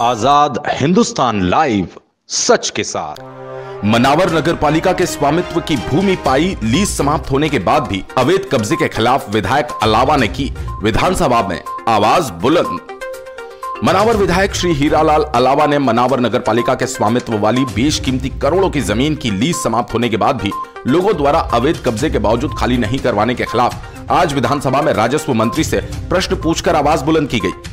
आज़ाद Hindustan live सच के साथ। मनावर नगर पालिका के स्वामित्व की भूमि पाई लीज समाप्त होने के बाद भी अवैध कब्जे के खिलाफ विधायक अलावा ने की विधानसभा में आवाज़ बुलंद। मनावर विधायक श्री हीरालाल अलावा ने मनावर नगर पालिका के स्वामित्व वाली बेशकीमती करोड़ों की ज़मीन की लीज समाप्त होने के बाद भी लोगों द्वारा अवैध कब्जे के बावजूद खाली नहीं करवाने के खिलाफ आज विधानसभा में राजस्व मंत्री से प्रश्न पूछकर आवाज़ बुलंद की गई।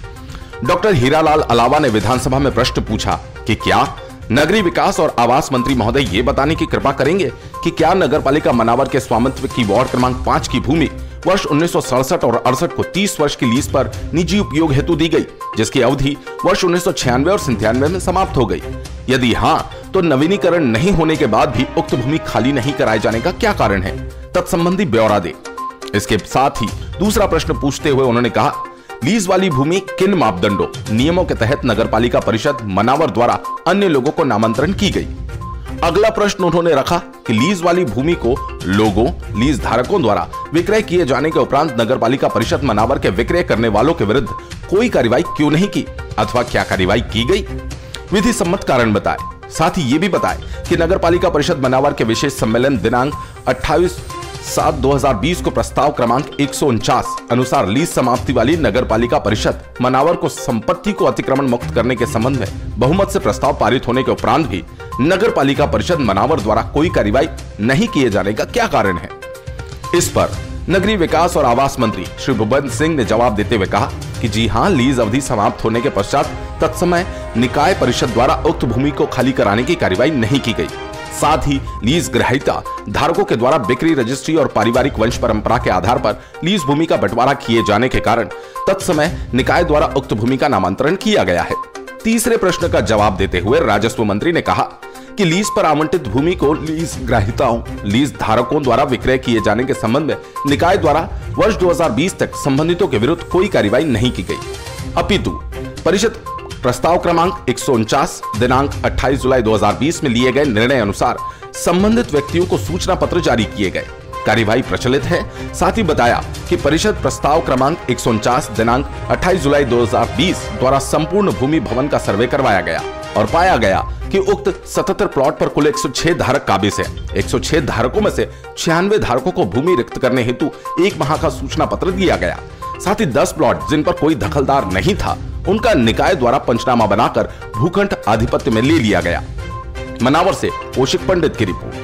डॉक्टर हीरालाल अलावा ने विधानसभा में प्रश्न पूछा कि क्या नगरीय विकास और आवास मंत्री महोदय ये बताने की कृपा करेंगे कि क्या नगर पालिका मनावर के स्वामित्व की वार्ड क्रमांक पाँच की भूमि वर्ष उन्नीस सौ सड़सठ और अड़सठ को 30 वर्ष की लीज पर निजी उपयोग हेतु दी गई, जिसकी अवधि वर्ष उन्नीस सौ छियानवे और संतानवे में समाप्त हो गई। यदि हाँ तो नवीनीकरण नहीं होने के बाद भी उक्त भूमि खाली नहीं कराए जाने का क्या कारण है? तत्संबंधी ब्यौरा दे। इसके साथ ही दूसरा प्रश्न पूछते हुए उन्होंने कहा लीज वाली भूमि किन मापदंडों, नियमों के तहत नगर पालिका परिषद, मनावर द्वारा अन्य लोगों को नामांतरण की गई? अगला प्रश्न उन्होंने रखा कि लीज वाली भूमि को लोगों, लीज धारकों द्वारा विक्रय किए जाने के उपरांत नगर पालिका परिषद, मनावर के विक्रय करने वालों के विरुद्ध कोई कार्रवाई क्यों नहीं की अथवा क्या कार्रवाई की गई? विधि सम्मत कारण बताए। साथ ही ये भी बताए कि नगर पालिका परिषद, मनावर के विशेष सम्मेलन दिनांक 28 सात 2020 को प्रस्ताव क्रमांक एक सौ उनचास, अनुसार लीज समाप्ति वाली नगर पालिका परिषद मनावर को संपत्ति को अतिक्रमण मुक्त करने के संबंध में बहुमत से प्रस्ताव पारित होने के उपरांत भी नगर पालिका परिषद मनावर द्वारा कोई कार्रवाई नहीं किए जाने का क्या कारण है? इस पर नगरीय विकास और आवास मंत्री श्री भूपेंद्र सिंह ने जवाब देते हुए कहा कि जी हाँ लीज अवधि समाप्त होने के पश्चात तत्समय निकाय परिषद द्वारा उक्त भूमि को खाली कराने की कार्यवाही नहीं की गई। साथ ही लीज ग्रहिता, धारकों के द्वारा बिक्री रजिस्ट्री और पारिवारिक वंश परंपरा के आधार पर लीज भूमि का बंटवारा किए जाने के कारण तत्समय निकाय द्वारा उक्त भूमि का नामांतरण किया गया है। तीसरे प्रश्न का जवाब देते हुए राजस्व मंत्री ने कहा कि लीज पर आवंटित भूमि को लीज ग्राहिताओं, लीज धारकों द्वारा विक्रय किए जाने के संबंध में निकाय द्वारा वर्ष 2020 तक संबंधितों के विरुद्ध कोई कार्रवाई नहीं की गई। अपितु, परिषद प्रस्ताव क्रमांक एक सौ उनचास, दिनांक 28 जुलाई 2020 में लिए गए निर्णय अनुसार संबंधित व्यक्तियों को सूचना पत्र जारी किए गए। कार्यवाही प्रचलित है। साथ ही बताया कि परिषद प्रस्ताव क्रमांक एक सौ उनचास, दिनांक 28 जुलाई 2020 द्वारा संपूर्ण भूमि भवन का सर्वे करवाया गया और पाया गया कि उक्त 77 प्लॉट पर कुल 106 धारक काबिज है। 106 धारकों में से छियानवे धारकों को भूमि रिक्त करने हेतु एक माह का सूचना पत्र दिया गया। साथ ही 10 प्लॉट जिन पर कोई दखलदार नहीं था उनका निकाय द्वारा पंचनामा बनाकर भूखंड आधिपत्य में ले लिया गया। मनावर से कौशिक पंडित की रिपोर्ट।